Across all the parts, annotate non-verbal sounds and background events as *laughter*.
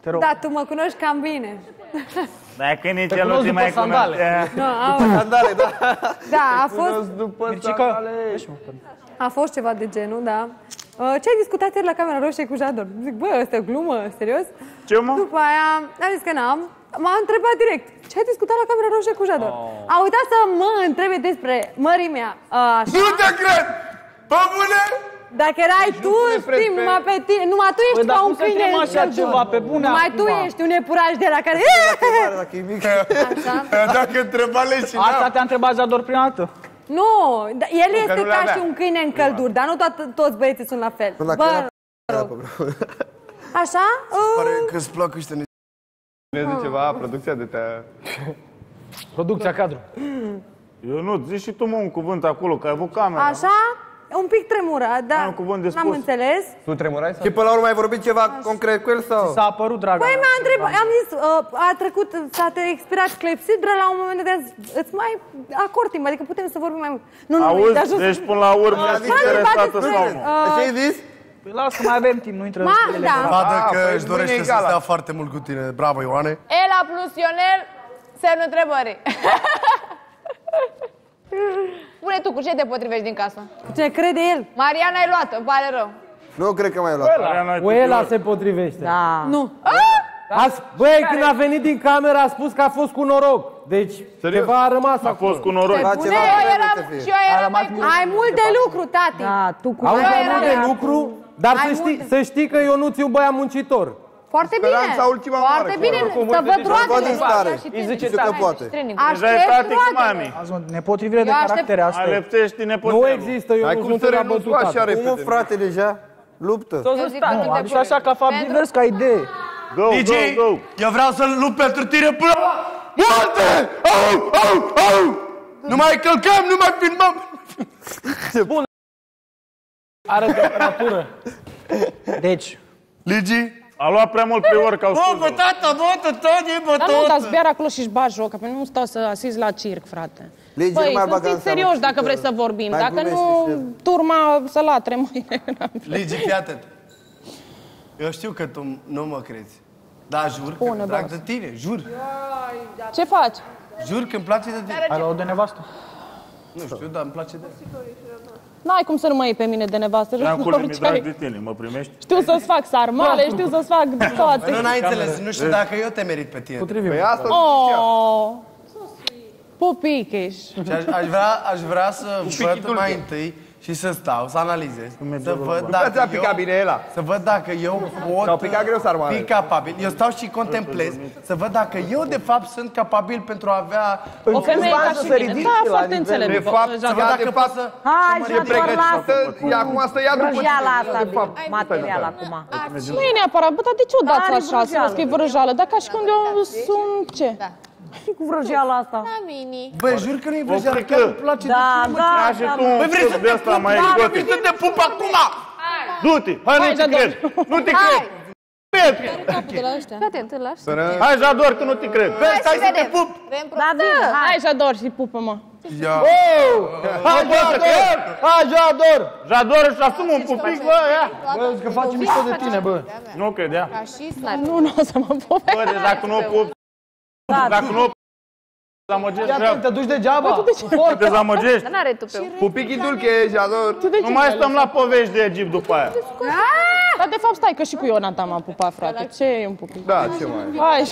Te rog. Da, tu mă cunoști cam bine. Dacă nici Te el nu cunosc te după mai sandale. *laughs* cunoaște. Nu, au, Sandale, da. da, a fost, După Mircică, a fost ceva de genul, da. Uh, Ce ai discutat ieri la Camera Roșie cu Jador? Zic, bă, asta e o glumă, serios? Ce mă? După aia am zis că n-am. M-a întrebat direct, ce ai discutat la Camera Roșie cu Jador? A uitat să mă întrebe despre mărimea. Așa. Nu te cred! Pe bune? Dacă erai tu, pune preț știm, pe- numai pe tine. Numai tu ești Băi, dar ca cum un să câine întrebăm în așa căldură. ceva, pe bune Numai tu acum? ești un epuraj de la care... Dacă e mic. *laughs* Așa. Dacă întreba leșina. Asta te-a întrebat Zador prima dată? Nu, da, el este nu le ca avea. și un câine în călduri, dar nu toat, toți băieții sunt la fel. Până Bă, dacă era pe vreo- *laughs* așa? Uh, Pare că îți plac ăștia ne... Ne zice ceva, producția de te Producția cadru. Eu nu, zici și tu mă un cuvânt acolo, că ai avut camera. Așa? Un pic tremură, Am dar un cuvânt de n-am spus. înțeles. Tu tremurai sau? Și până la urmă ai vorbit ceva concret cu el sau? S-a apărut, draga. Păi mea. mi-a întrebat, am zis, uh, a trecut, s-a te- expirat clepsidra, la un moment dat îți mai acord timp, adică putem să vorbim mai mult. Nu, nu, Auzi, de ajuns. deci până la urmă ești M-a întrebat interesată despre- sau nu? uh, Așa ai zis? Păi lasă, mai avem timp, nu intră Ma, în ele. da. Vadă Ah, că păi își mâine dorește e să gala. stea foarte mult cu tine. Bravo, Ioane. Ela plus Ionel, semnul întrebării. *laughs* Spune tu, cu ce te potrivești din casă? Ce crede el? Mariana ai luat îmi pare rău. Nu cred că mai luat. Mariana, Cu ela se potrivește. Da. Nu. A, s- băi, când a venit din cameră a spus că a fost cu noroc. Deci ceva a rămas A acolo. fost cu noroc. La Bune, ceva Eu vreme eram, să fie. și eu eram mai cu... Ai mult de lucru, tati. Da, tu cu Auzi Eu mai eram mult de de lucru, dar Mai să știi, multe. să știi că Ionuț e un băiat muncitor. Foarte bine. Speranța ultima mare, Foarte clar. bine, Oricum, să văd Văd în roadele. stare. Îi zice Știu că tati. poate. Training. Deja e Aștept tati cu roadele. mami. Azi, mă, nepotrivire de Eu aștept- caractere, asta e. Alăptești Nu nepoțelul. există, Ai Ionuț cum nu să te-a renunți bătut așa tata. repede? Cum, frate, deja? Luptă. Să Eu zic stai, pentru mă, adică așa ca fapt Pentru- divers, ca idee. Go, go, go. eu vreau să lupt pentru tine până la moarte! Au, au, au! Nu mai călcăm, nu mai filmăm! Are temperatură. Deci, Ligi? A luat prea mult pe work, au spus. tata, bă, tot e Dar nu dați bear acolo și-și bagi joc, că pe nu stau să asist la circ, frate. Legi, Băi, nu mai să băga în fiți seamă serioși și dacă că vreți să vorbim. mai Dacă glumești nu, și el. turma să latre mâine. *laughs* Ligi, fii atent. Eu știu că tu nu mă crezi. Dar jur că Bună, îmi drag boss. de tine, jur. Ce faci? Jur că îmi place de tine. ai luat de nevastă? Nu știu, dar îmi place de tine. N-ai cum să nu mă iei pe mine de nevastă. Am joc cules, mi orice drag ai. de tine, mă primești? Știu să-ți fac sarmale, știu să-ți fac Nu, toate. n-ai înțeles. Nu știu dacă eu te merit pe tine. Potrivim. Păi asta Oh, pupicheș. Și aș, aș, vrea, aș vrea să văd mai întâi și să stau, să analizez, să văd dacă eu, bine ela. să văd dacă eu pot Te-au picat greu sarmalele. fi capabil. Eu stau și contemplez să văd dacă eu de fapt sunt capabil pentru a avea O femeie bani ca să și se mine. ridice Da, la foarte nivel- înțelept. de fapt, să Jador. văd dacă de pot fapt, să Hai, să mă Jador, pregătesc. lasă cu Ea acum să ia după vrăjeala asta, de fapt. material acum. Păi, Nu e neapărat, bă, dar de ce o dați are așa? Să vrăjeală. vă scrie vrăjeală, dar ca și când eu sunt ce? *laughs* Cu vrăjeala asta. Da, Mini. Băi, jur că nu-i vrăjeală, frică. chiar îmi place de Da, tine, mă. da, Ia și da. tu un Băi, vrei să de te ăsta pup? mai Da, exotic. vrei să te pup acum? Du-te, hai, nu Hai, te Jador. cred. Nu te cred. Cred. De la ăștia. Fii atent, la ăștia. Hai, Jador, că nu te cred. Băi, stai să te pup! Da, vin, hai, Jador, și pupă-mă. Ia. Hai, Jador! Hai, Jador! Jador își asumă un pupic, bă, ia. Bă, că face mișto de tine, bă. Nu credea. Ca și sniper. Nu, nu o să mă pupe. Bă, deci dacă nu o pup, dacă nu o dezamăgești, Ia vreau. te duci degeaba. Te dezamăgești. Dar n-are tupeu. Pupichii dulce, Jador. Nu mai stăm la povești de Egipt după aia. Dar de fapt stai că și cu Ionata m-a pupat, frate. Ce e un pupic? Da, ce mai Hai,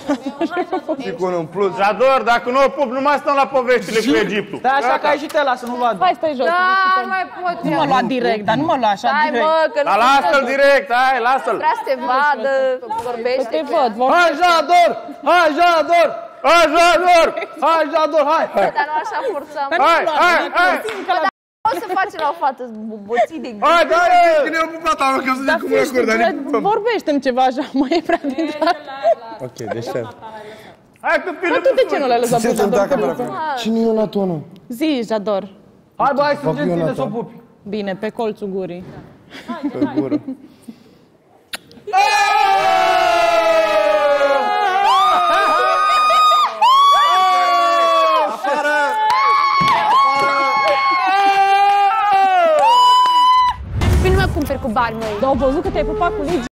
Și cu unul în plus. Jador, dacă nu o pup, nu mai stăm la poveștile cu Egiptul. Stai așa că ai și te lasă, nu vadă. hai, stai jos. Da, nu mai pot. Nu mă lua direct, dar nu mă lua așa Hai, direct. mă, că Dar nu lasă-l direct, hai, lasă-l. vrea să te vadă, vorbește. Te văd, vor... Hai, Jador! Hai, Jador! Hai, Jador! Hai, Jador, hai! Dar nu așa forțăm. Hai, hai, hai! O să face la o fată boții de gând. Hai, dai! Când eu pupat, am că să Dar zic cum e fii, acord, dar știi, ne pupăm. vorbește-mi ceva așa, *laughs* mai e prea din Ok, deștept. Hai că Dar tu de ce nu l-ai lăsat pe Jador? Cine e la tonă? Zi, Jador. Hai, bă, hai să tine să o pupi. Bine, pe colțul gurii. Pe gură. Bine mă cumperi cu bani, măi. Dar au văzut că te-ai pupat cu Ligi?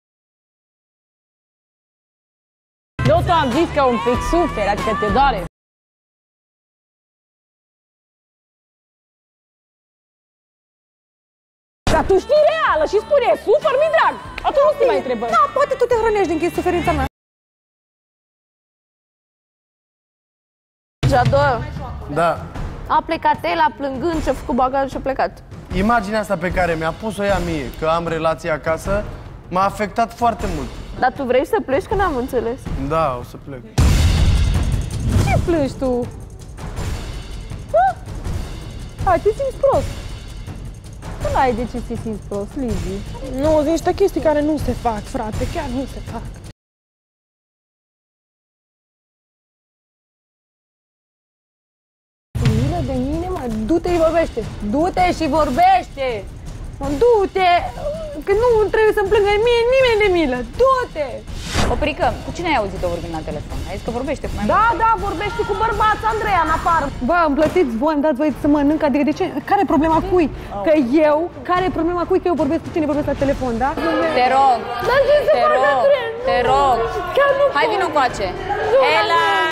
Nu tu am zis că un pic suferi, adică te doare. Dar tu știi reală și spune, super mi drag. Atunci nu te mai întrebă. Da, poate tu te hrănești din chestii suferința mea. Jador, Da. a plecat Ela plângând și-a făcut bagajul și a plecat. Imaginea asta pe care mi-a pus-o ea mie, că am relație acasă, m-a afectat foarte mult. Dar tu vrei să pleci că n-am înțeles. Da, o să plec. Ce plângi tu? Hă? Hai, te simți prost. Nu ai de ce să te simți prost, Lizi. Nu, sunt niște chestii care nu se fac, frate, chiar nu se fac. Vorbește. Du-te și vorbește. Mă, du-te. Că nu trebuie să-mi plângă mie nimeni de milă. Du-te. Oprică, cu cine ai auzit-o vorbind la telefon? Ai zis că vorbește cu mai Da, da, vorbește cu bărbați, Andreea, în afară. Bă, îmi plătiți voi, îmi dați voi să mănânc, adică de ce? Care e problema cui? Că eu, care e problema cui că eu vorbesc cu tine, vorbesc la telefon, da? Te rog, Dar ce să te fac rog, Andreea? te Nu, rog. Chiar nu Hai pot. vino coace. Ela!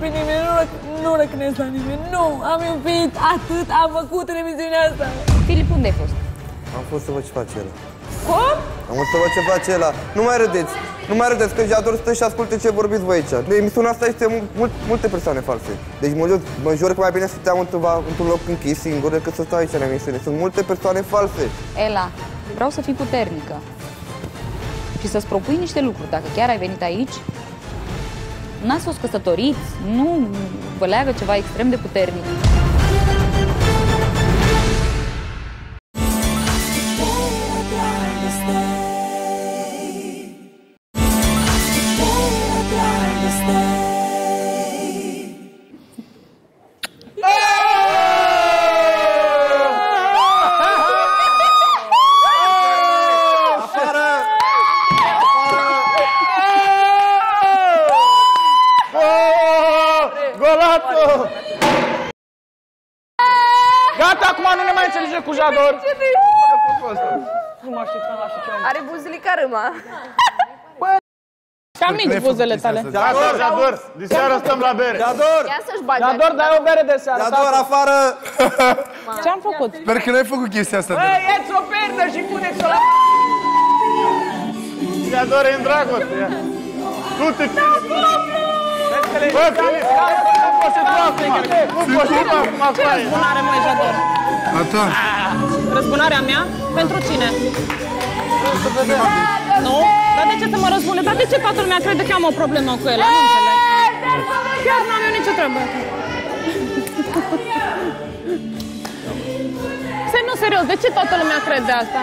Pe nimeni, nu, răc- nu răcnesc la nimeni, nu. Am iubit atât, am făcut în emisiunea asta. Filip, unde ai fost? Am fost să văd ce face el. Cum? Am fost să văd ce face el. Nu mai râdeți. Nu mai râdeți, că Jador stă și asculte ce vorbiți voi aici. De emisiunea asta este mult, multe persoane false. Deci mă jur, mă jur că mai bine să stau într-un, într-un loc închis singur decât să stau aici în emisiune. Sunt multe persoane false. Ela, vreau să fii puternică și să-ți propui niște lucruri. Dacă chiar ai venit aici, n-ați fost căsătoriți, nu vă leagă ceva extrem de puternic. Gata, acum nu ne mai înțelege cu Jador. Are buzilica râma. Cam mici buzele tale. Jador, Jador, diseară stăm la bere. Jador! Ia să-și bage. Jador, dai o bere de seară. Jador, afară! *laughs* Ce-am făcut? Sper că n-ai făcut chestia asta. Băi, ieți o pernă și puneți-o la... Jador e în dragoste. ia. Nu te Bă, Filip, nu poți să fac acum. Nu poți să fac acum Ce afaie. răzbunare, măi, Jador? A ta. Răzbunarea mea? Pentru cine? Nu? Dar de ce să mă răzbune? Dar de ce toată lumea crede că am o problemă cu el? Nu înțeleg. Chiar n-am eu nicio treabă. Se nu, serios, de ce toată lumea crede asta?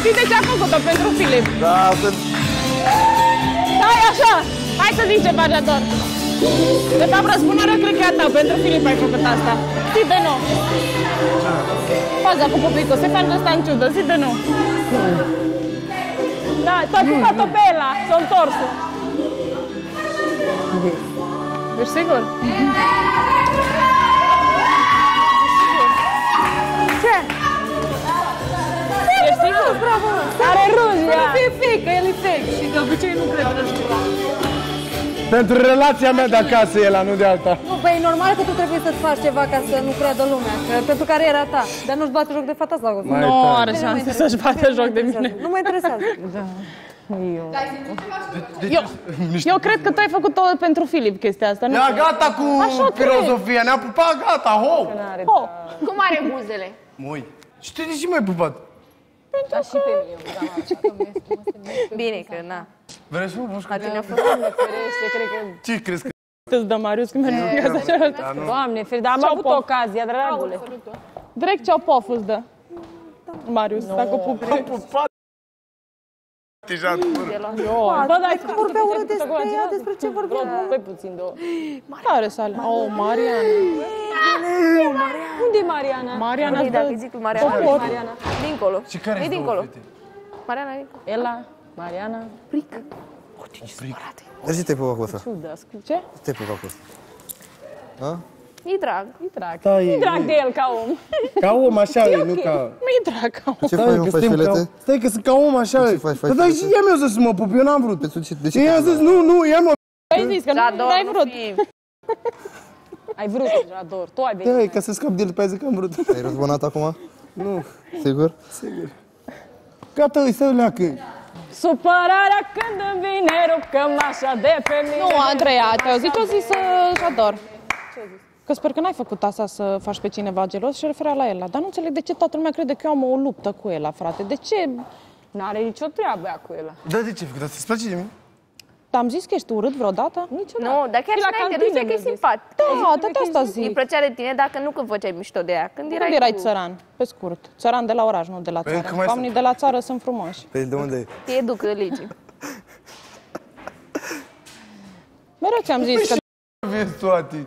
Știți de ce a făcut-o pentru Filip? Da, să... Stai așa! Hai să zic ceva, Jador. De fapt, răzbunarea cred că e a ta. Pentru Filip ai făcut asta. Si de nu. Faza cu pupicul. Se face ăsta în ciudă. Si de nu. Da, tu ai pupat-o pe ela. S-a întors. Ești sigur? Ce? Obicei nu cred în așa ceva. Pentru relația mea de acasă e la, nu de alta. Nu, păi e normal că tu trebuie să-ți faci ceva ca să nu creadă lumea, că pentru cariera ta. Dar nu-și bate joc de fata asta. Mai Nu tare. are șanse să-și bată joc de mine. Nu mă interesează. *laughs* Eu, eu cred că tu ai făcut-o pentru Filip chestia asta. Nu Ia știu. gata cu Așa cred. filozofia, ne-am pupat, gata, ho! Oh, Cum are buzele? Moi. Și te de ce mai pupat? Bine că na. Vreți să mă puși cu Tine a fost ferește, cred că... Ce crezi că... Îți dă Marius când mergi în casa cealaltă. Doamne, fer, dar am Ce-au avut pop? ocazia, dragule. Direct ce-o pof îți dă. Marius, dacă o pup. Bă, dar ai Că vorbea urât despre ea, despre ce vorbea. Pe puțin două. Care sale? Oh, Mariana. Unde e Mariana? Mariana Ei, dacă stă... zic lui Mariana, Popor. Mariana. Dincolo. Și care E sunt dincolo. două fete? Mariana e dincolo. Ela. Mariana? De ce te-ai pupat cu ăsta? Ciudăsc. Ce? Ce te-ai pupat cu ăsta? Ha? E drag. E drag. Da, e- e drag de el ca om. Ca om așa e, E nu ok. ca... Nu e drag ca om. Ce Stai, faci, că mă, faci suntem filete? ca... Stai că sunt ca om așa. Ce faci, faci Dar dai și filete? i-am eu să mă pup, eu n-am vrut. De ce, de ce Și i-am te zis, nu, nu, ia-mă. Ai zis că nu Jador, ai nu vrut. fi. Ai vrut, Jador. Tu ai venit. Da, e ca să scap de el, pe aia zic că am vrut. Ai răzbunat acum? Nu, Sigur? gata, îi să leacă. Supărarea când îmi vine rucămașa de pe mine. Nu, Andreea, te-au zis ce a zis uh, Jador. Că sper că n-ai făcut asta să faci pe cineva gelos și referea la el. Dar nu înțeleg de ce toată lumea crede că eu am o luptă cu el, frate. De ce? N-are nicio treabă ea cu el. Da, de ce ai făcut asta? Îți place de mine? Am zis că ești urât vreodată? Niciodată. Nu, dar chiar Și și la înainte, cantină nu zice că e mi-a zis. simpatic. Da, de asta Îi zic. plăcea de tine dacă nu când făceai mișto de ea. Când erai, Când erai cu- țăran, pe scurt. Țăran de la oraș, nu de la Păi încă țară. mai Oamenii sunt. de la țară sunt frumoși. Păi de unde e? Te educă Ligi. Mereu ți-am zis că Vezi toate.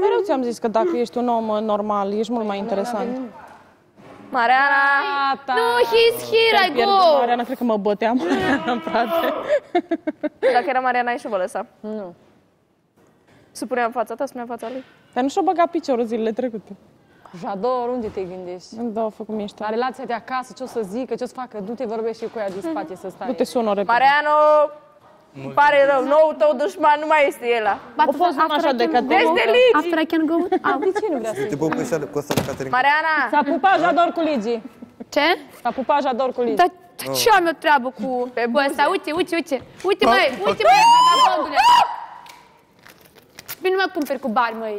Mereu ți-am zis că dacă ești un om uh, normal, ești mult mai interesant. Mariana! Gata. Nu, he's here, I Pierdut go! Mariana, cred că mă băteam, *laughs* Mariana, frate. Dacă era Mariana, ai și vă lăsa. Nu. Să puneam în fața ta, să puneam în fața lui. Dar nu și-o băgat piciorul zilele trecute. Jador, unde te gândești? Da, a făcut mișto. La relația de acasă, ce o să zică, ce o să facă? Du-te, vorbești și cu ea din spate să stai. Du-te sună repede. Mariano! Îmi pare rău, nou tău dușman nu mai este el. A fost una așa de către... Deci de Ligi! After I can go out. De ce nu vrea să Te pup cu ăsta, cu ăsta de Caterin. Mariana! S-a pupat Jador cu Ligi. Ce? S-a pupat Jador cu Ligi. Dar ce am eu treabă cu, cu ăsta? Uite, uite, uite. Uite, măi, uite, măi, vagabondule. Vino mă cumperi cu bani, măi.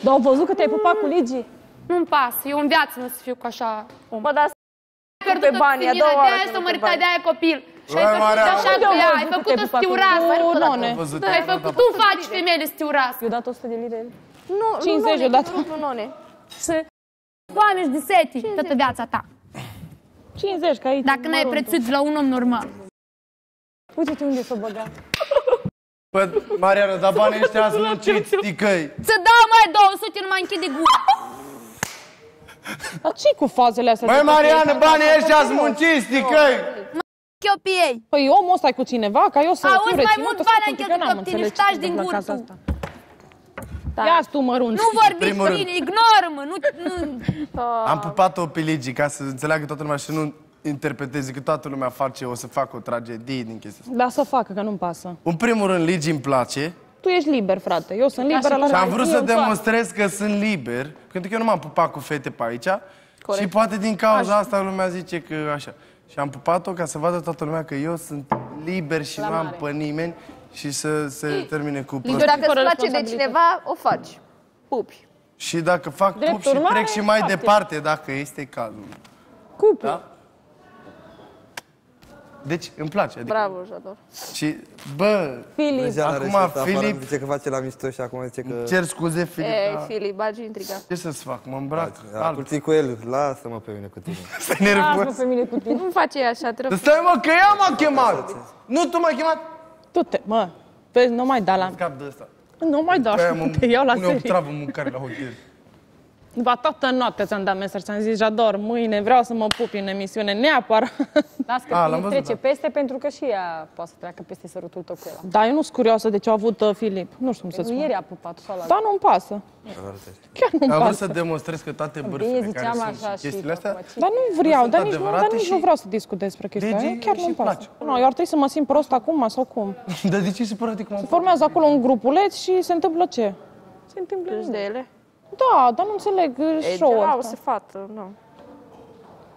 Dar au văzut că te-ai pupat cu Ligi? Nu-mi pasă, eu în viață nu să fiu cu așa om. Mă, dar pierdut pe tot bani, a sfinina, doua oară de-aia când s-a pe măritat, bani. de-aia e copil. Și ai Băi, făcut Maria, așa unde cu au ea, văzut ai că făcut-o te-ai pupat cu stiurasă. Cu none. Ai făcut, tu faci femeile stiurasă. Eu dat 100 de lire. nu, 50 nu, none, odată. Nu, nu, none. Foame și de seti toată viața ta. 50, că aici... Dacă n-ai prețuit la un om normal. Uite-te unde s-a băgat. Bă, Mariana, dar banii *laughs* ăștia ați muncit, sticăi. Să dau mai 200, nu mai închide gura. Dar ce cu fazele astea? Băi, de tot Mariana, ești banii acasă? ăștia ați muncit, sticăi. Chiopii ei. Păi omul ăsta e cu cineva, ca eu să Auzi, fiu mai reținută mult sau bani cum, am că cheltuit n-am pe tine, înțeles ce taci se din întâmplă gură în casa tu. asta. Ia tu mărunt. Nu vorbi primul rând. străine, ignoră-mă, nu, nu... *laughs* Am pupat-o pe Ligi ca să înțeleagă toată lumea și să nu interpreteze că toată lumea face, o să facă o tragedie din chestia asta. Da, să facă, că nu-mi pasă. În primul rând, Ligi îmi place Tu ești liber, frate. Eu sunt liberă la și am radio. vrut Eu să îmi plac. demonstrez că sunt liber, pentru că eu nu m-am pupat cu fete pe aici și poate din cauza asta lumea zice că așa. Și am pupat-o ca să vadă toată lumea că eu sunt liber și nu am pe nimeni și să se termine cu Și prostii. dacă îți fără place de responsabilitate. cineva, o faci. Pupi. Și dacă fac Drept pup și urmare, trec și mai fapte. departe, dacă este cazul. Cuplu. Da? Deci îmi place. Adică, Bravo, Jador. Și, bă, Filip. Deja la Acum, receptă afară, Filip- Zice că face la mișto și acum zice că... cer scuze, Filip, Ei, dar Filip, bagi intriga. ce să-ți fac? Mă îmbrac A alb. curțit cu el, lasă-mă pe mine cu tine. *laughs* Stai Lasă-mă nervos. pe mine cu tine. Nu face ea așa, trebuie Stai mă, că ea m-a chemat. Nu tu m-ai chemat? Tu te, mă, vezi, nu mai da la... Scap de ăsta. Nu mai da, Aia mă te iau la pune o serie. travă în mâncare la hotel. Ba, toată noaptea ți-am dat mesaj, ți-am zis, Jador, mâine vreau să mă pupi în emisiune, neapărat. *laughs* Las că A, l-am Filip văzut, trece da. peste pentru că și ea poate să treacă peste sărutul tău cu el. Da, eu nu sunt curioasă de ce a avut uh, Filip. Nu știu cum să-ți Nu spun. ieri a pupat sau la Da, nu-mi pasă. Chiar nu-mi Am vrut pasă. să demonstrez că toate Bine, bârfele care ziceam sunt așa și și chestiile astea, acum, Dar nu vreau, sunt dar nici, nu, dar adevărate nici și nu vreau să discut despre chestia legii aia. Chiar și nu-mi pasă. place. Nu, eu ar trebui să mă simt prost acum sau cum? *laughs* dar de ce se pare cum am Formează acolo un grupuleț și se întâmplă ce? Se întâmplă Plângi de ele. Da, dar nu înțeleg uh, E show-ul gelau, ăsta. se fată, nu.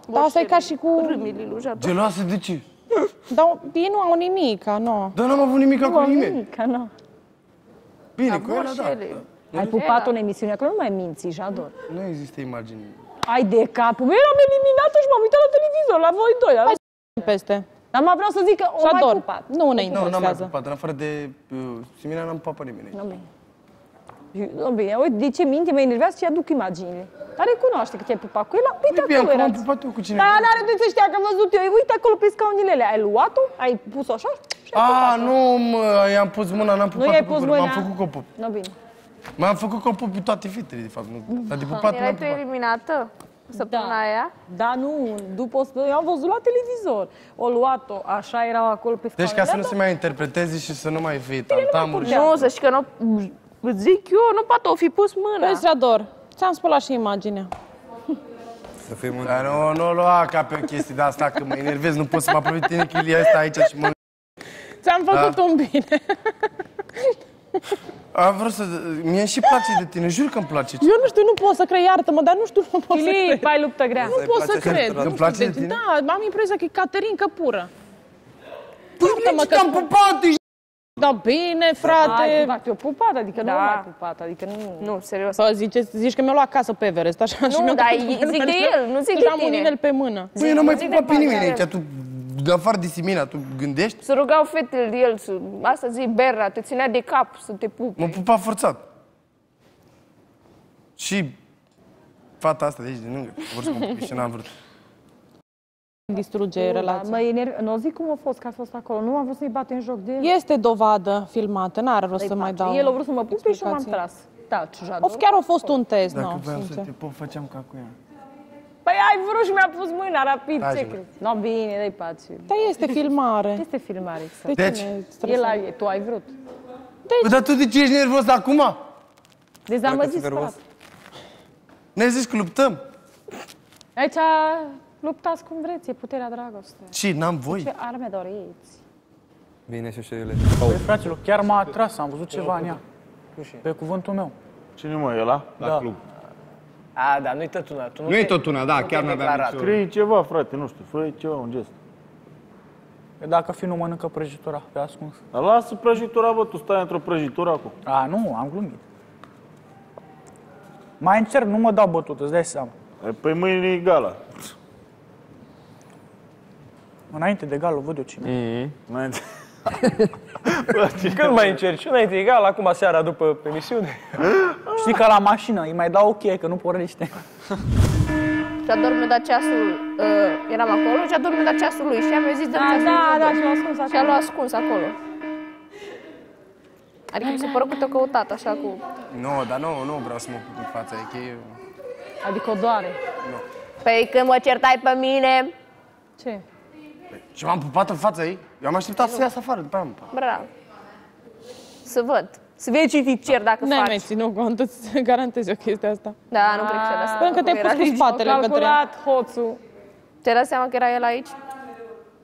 Da, asta e ca și cu... Râmili lui Jador. Geloasă de ce? Dar ei nu au nimic, nu. Dar n-am avut nimic cu nimeni. Că nu. Bine, cu ăla și da. șele. Ai pupat-o în emisiune, acolo nu mai minți, Jador. Nu există imagini. Ai de capul meu, eram eliminată și m-am uitat la televizor, la voi doi. Hai Peste. Dar mă vreau să zic că o mai Jador, pupat. nu ne Nu, n-am mai interesează. pupat. În afară de uh, Simina, n-am pupat pe nimeni. Nu bine. Nu bine, uite, de ce minte, mă enervează și aduc imaginile. Dar recunoaște că te-ai pupat cu el, uite Bine, acolo acum am erați. pupat eu cu cineva. Da, n-are de să știa că am văzut eu. Uite acolo pe scaunile alea. Ai luat-o, ai pus-o așa și ai A, pupat-o. nu, mă, i-am pus mâna, n-am pupat i-ai pe pus gură, mâna. M-am făcut cu pup. Nu bine. M-am făcut cu pup pe toate fetele, de fapt. Nu. Dar de pupat Erai n-am tu pupat. eliminată? săptămâna aia? Da, nu, după o săptămână, eu am văzut la televizor. O luat-o, așa erau acolo pe Deci ca să scaunele, nu se mai interpreteze și să nu mai fie tamtamuri. Nu, să știi că nu... Îți zic eu, nu poate o fi pus mâna. Vezi, Rador, ți-am spălat și imaginea. Să fim un... Dar nu, nu o lua ca pe o chestie de asta, că mă enervez, nu pot să mă apropii tine că Ilie ăsta aici și mă... Ți-am făcut Da. un bine. Am vrut să... Mie și place de tine, jur că îmi place. Eu nu știu, nu pot să cred, iartă-mă, dar nu știu, nu pot să Filip, cred. ai luptă grea. Nu pot să cred. Îmi Nu place știu de ce- tine? Da, am impresia că e Caterinca pură. Păi Iartă-mă nici că că-am spun- pupat, ești... Da, bine, Ai frate. pupat, eu pupat, adică nu Da. mai pupat, adică nu... Nu, serios. Să zici, zici că mi-a luat acasă pe Everest, așa și mi-a dar dat zic cu de mâna. el, nu zic Să de am un tine. inel pe mână. Păi, eu nu mai zic pupat de pe nimeni partea aici, tu... De afară de Simina, tu gândești? Să rugau fetele de el, să, asta zi, Berra, te ținea de cap să te pupe. M-a pupat forțat. Și fata asta de aici, din lângă, vor să mă pupe și n-am vrut. Distruge relația. Mă enerv... Nu zic cum a fost, că a fost acolo. Nu am vrut să-i bate în joc de el. Este dovadă filmată, n-are rost să Îi mai place. dau El a vrut să mă pupe și eu m-am explicații. tras. Da, ciujat. Of, chiar a fost un test, Dacă nu, voiam să sincer. te pop, făceam ca cu ea. Păi ai vrut și mi-a pus mâna rapid, Hai, ce mă. crezi? No, bine, dai pace. Dar este filmare. *laughs* Este filmare, exact. De Deci- ce ne El stresăm? ai, tu ai vrut. Bă, dar tu de ce ești nervos acum? Dezamăgit nervos. sprat. Ne-ai zis că luptăm? Aici luptați cum vreți, e puterea dragostei. Ce, n-am voi? Ce arme doriți? Bine și ele. Păi, fraților, chiar m-a atras, am văzut ceva în ea. Pe cuvântul meu. Cine mă, e ăla? La Da. club. A, da, nu-i tot una. Tu Nu e tot una, da, chiar n-aveam declarat. nicio... Scrie ceva, frate, nu știu, fă ceva, un gest. Dacă fi nu mănâncă prăjitura, pe ascuns. Dar lasă prăjitura, bă, tu stai într-o prăjitură acum. A, nu, am glumit. Mai încerc, nu mă dau bătut, îți dai seama. E, Păi mâine e gala. Înainte de gală, văd eu cine. Înainte. *laughs* Când mai încerci? Înainte egal, acum seara după emisiune. Știi că la mașină îi mai dau o cheie, că nu pornește. Jador mi-a dat ceasul, uh, eram acolo, Jador mi-a dat ceasul lui și am zis de Da, ceasul da, lui da, Jador. și l-a ascuns Și a acolo. luat ascuns acolo. Adică mi se pără că te-a căutat așa cu... Nu, dar nu, nu vreau să mă pup în fața, e că e... Adică o doare. Păi când mă certai pe mine, Ce? Și m-am pupat în fața ei? Eu am așteptat să iasă afară, după aia am pupat. bravo. Să văd. Să vezi ce te cer dacă N-ai faci. mai ținut cont, îți garantez eu chestia asta. Da, nu cred că ți-a dat Sper că te-ai Era pus cu aici. spatele Au către... calculat hoțul. Ți-ai dat seama că era el aici?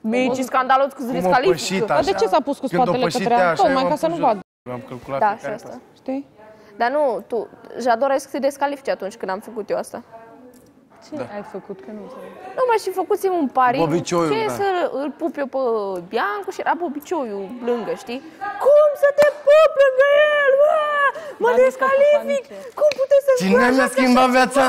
Bine, ce scandalul că se Cum o descalifică. pășit Dar de așa, ce s-a pus cu când o spatele pășit către ea ea? așa, Tocmai eu ca m-am să nu pus jos. vadă, Am calculat Da, și fiecare asta. pas. știi? Dar nu, tu, Jador ai să se descalifice atunci când am făcut eu asta. Ce ai făcut că nu înțeleg? Nu, mă, și făcuți un pari. Bobicioiu, Ce da. să îl pup eu pe Biancu și era Bobicioiu lângă, știi? Cum să te pup lângă el, mă? Mă Dar nu descalific! scapă Cum puteți să-mi Cine mi-a schimbat viața?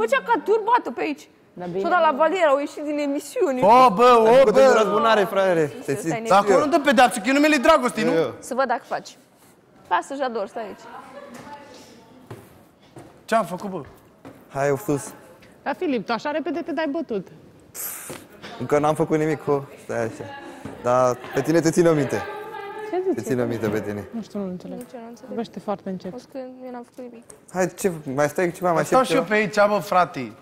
Făcea ca turbatul pe aici. Da, Și bine. dat la valier, au ieșit din emisiuni. O, bă, o, Cu de bă! răzbunare, fraiere. Te Stai, ții. Dar acolo nu dă pedeapsă, că e numele dragostei, nu? Să văd dacă faci. Lasă, Jador, stai aici. Ce am făcut, bă? Hai, eu sus. Da, Filip, tu așa repede te dai bătut. Încă n-am făcut nimic, ho. Stai așa. Dar pe tine te țin minte. Ce Te zici? țin minte pe tine. Nu știu, nu înțeleg. Nici eu nu înțeleg. Vorbește foarte încet. O să că eu n-am făcut nimic. Hai, ce, mai stai ceva, mai Stau aștept și eu ceva? pe aici, bă, frate.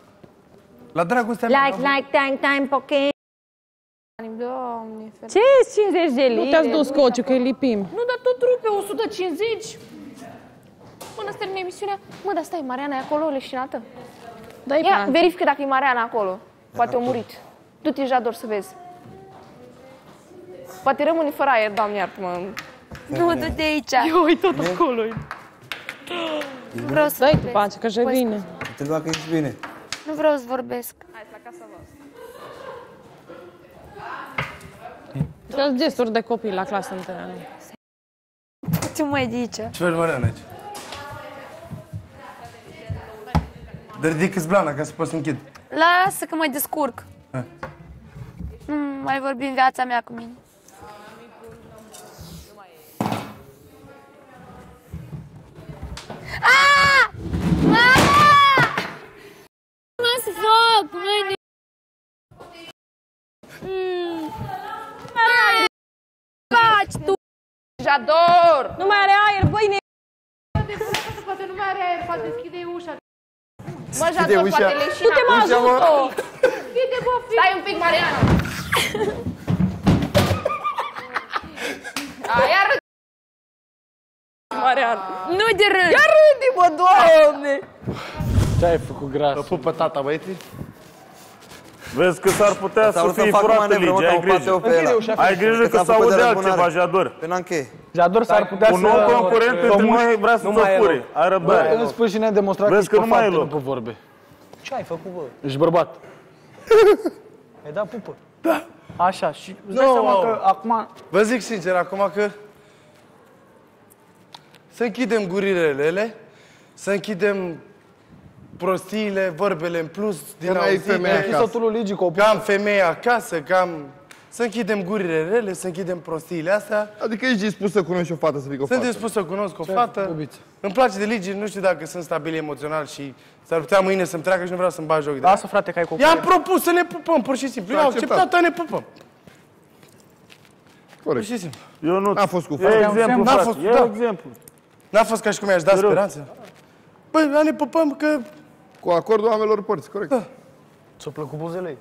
La dragostea mea. Like, like, time, time, pocket. Doamne, fer- Ce 50 de lire? Nu te-ați dus cociu, că îi lipim. Nu, dar tot rupe 150. Până să termine emisiunea. Mă, dar stai, Mariana e acolo leșinată? Dai pe Ia, altă. verifică dacă e Mariana acolo. Poate a murit. Du-te, Jador, să vezi. Poate rămâne fără aer, doamne, iartă-mă. Nu, du-te aici. *laughs* Eu uit tot acolo. Nu vreau să Dai cu vorbesc. pace, că je vine. Te doar că ești bine. Nu vreau să vorbesc. Fă gesturi de copii la clasă în teren. Ce mai de aici? Ce faci, Mariana, aici? Dar ridică-ți blana ca să poți să închid. Lasă că mă descurc. Ha. Nu mai vorbim viața mea cu mine. Ah! Mama! Mă să fac, mâine. Mm. Faci tu! Jador! Nu mai are aer, băi, ne... Poate nu mai are aer, poate deschide ușa. Mă, Jador, ușa. poate leșina. Du-te, mă, Ușa, mă. ajută-o! Fide, bă, fide. Stai un pic, Mariana. *laughs* A, iar râd. Marian. Nu de râd. Ia râdi, mă, doamne! Ce ai făcut gras? Vă pupă tata, băieții. Vezi că s-ar putea S-ar să vrut să fie facă furată manevră, mă, Ligi, că ai am grijă. pe ăla. Ai grijă că s-a se făcut de aude răzbunare. altceva, Jador. Pe n-încheie. Jador s-ar putea Un să... nou concurent să între muști. noi vrea să Nu ți-o mai e fure. loc. Ai Bă, răbdare. în sfârșit ne-a demonstrat Vezi că că ești nu mai e pe fapte, loc. nu pe vorbe. Ce ai făcut, bă? Ești bărbat. Ai dat pupă. Așa, și îți dai Nu, seama au. că acum... Vă zic sincer acum că să închidem gurile ele, să închidem prostiile, vorbele în plus din Că n-ai auzite. femeie Ai acasă. tot lui Ligi cu o Cam femeia acasă, cam... Să închidem gurile rele, să închidem prostiile astea. Adică ești dispus să cunoști o fată, să fii cu o Sunt fată. dispus să cunosc o fată. iubiți? Îmi place de Ligi, nu știu dacă sunt stabil emoțional și s-ar putea mâine să-mi treacă și nu vreau să-mi bag joc de Lasă, frate, că ai cu I-am propus să ne pupăm, pur și simplu. S-a I-am acceptat. acceptat, ne pupăm. Pur Corect. și simplu. Eu nu. N-a fost cu E fată. exemplu, N-a frate. fost, E da. exemplu. N-a fost ca și cum i-aș da Serios. speranță. Băi, hai ne pupăm că... Cu acordul ambelor părți, corect. Da. Ți-a plăcut buzele ei?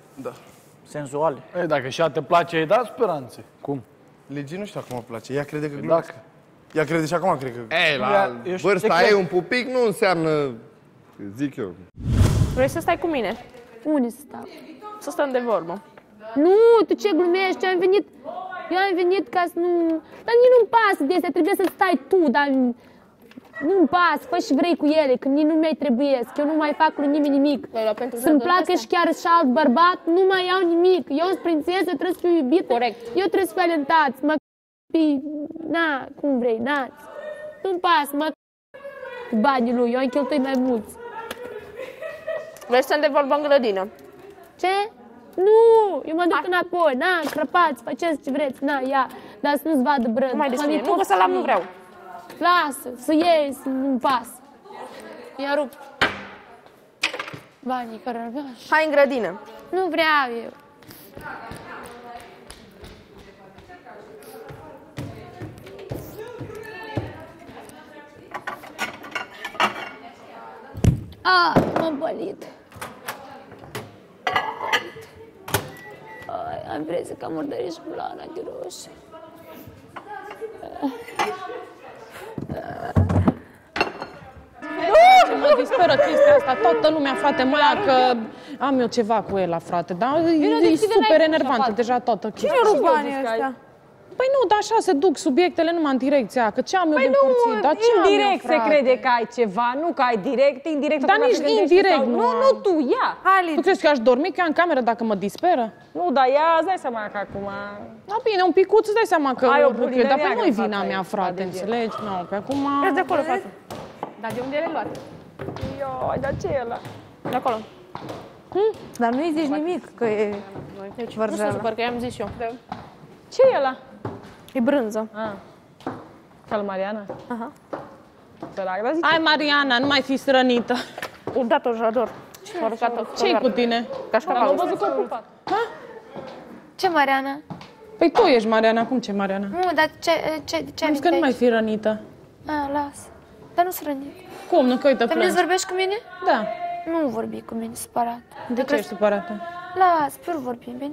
senzuale. Ei, dacă și ea te place, ai dat speranțe. Cum? Ligi nu știu acum îmi place. Ea crede că Dacă. glumesc. Ea crede și acum cred că... Ei, la eu știu vârsta ce ei un pupic nu înseamnă, zic eu. Vrei să stai cu mine? Unde să stau? Să stăm de vorbă. Nu, tu ce glumești? Eu am venit, eu am venit ca să nu... Dar nici nu-mi pasă de astea, trebuie să stai tu, dar nu-mi pasă, fă și vrei cu ele, că nici nu mi-ai trebuiesc, eu nu mai fac lui nimeni nimic. Le-ai luat pentru Să-mi Zador placă astea? și chiar și alt bărbat, nu mai iau nimic. Eu sunt prințesă, trebuie să fiu iubită. Corect. Eu trebuie să fiu alentat, mă pi, na, cum vrei, na. Nu-mi pasă, mă cu banii lui, eu am cheltuit mai mulți. Vrei să stăm de vorbă în grădină? Ce? Nu, eu mă duc înapoi, na, crăpați, faceți ce vreți, na, ia, dar să nu-ți vadă brăd. Nu mai despre Mă mine. mi Nu, că salam nu vreau. Lasă, să iei, să nu-mi pas. Ia rup. Banii cărăraș. Hai în grădină. Nu vreau eu. Ah, m-am bălit. Ai, am impresia că am murdărit blana de roșu. Nu, mă disperă chestia asta. Toată lumea, frate, mai că am eu ceva cu el, frate, dar e, de e tine super n-ai enervantă făcut deja toată chestia. Cine rup asta. banii ăștia? Păi nu, dar așa se duc subiectele numai în direcția, că ce am eu Păi de nu, împărțit, dar ce am eu, indirect se frate? crede că ai ceva, nu că ai direct, indirect. Dar acum nici te gândești indirect sau- nu Nu, am. nu tu, ia. Hai, Tu Lidia. crezi că eu aș dormi că eu în cameră dacă mă disperă? Nu, dar ia, îți dai seama că acum... Da, bine, un picuț îți dai seama că Ai o urc eu, bulină dar pe neagră nu-i în vina fața mea, ei, frate, de înțelegi? Nu, pe acum... Ești de acolo, fată. Dar de unde le luat? Ioi, dar ce e ăla? De acolo. Dar nu-i zici nimic, că e... Deci, nu se supăr, că i-am zis eu. Ce e ăla? E brânză. Ah. Cal Mariana? Aha. Sărac, dar zice... Hai, Mariana, nu mai fi strănită. Un dat-o jador. Urcată. Ce-i cu tine? Cașcavalul. Am văzut că ocupat. Ce, Mariana? Păi tu ești Mariana, cum ce Mariana? Nu, dar ce, ce, ce Am zis că nu mai fi rănită. Ah, las. Dar nu sunt rănit. Cum, nu că uite Dar vrei plângi? să vorbești cu mine? Da. Nu vorbi cu mine, supărat. De ce ești supărată? Las, pe vorbim, bine?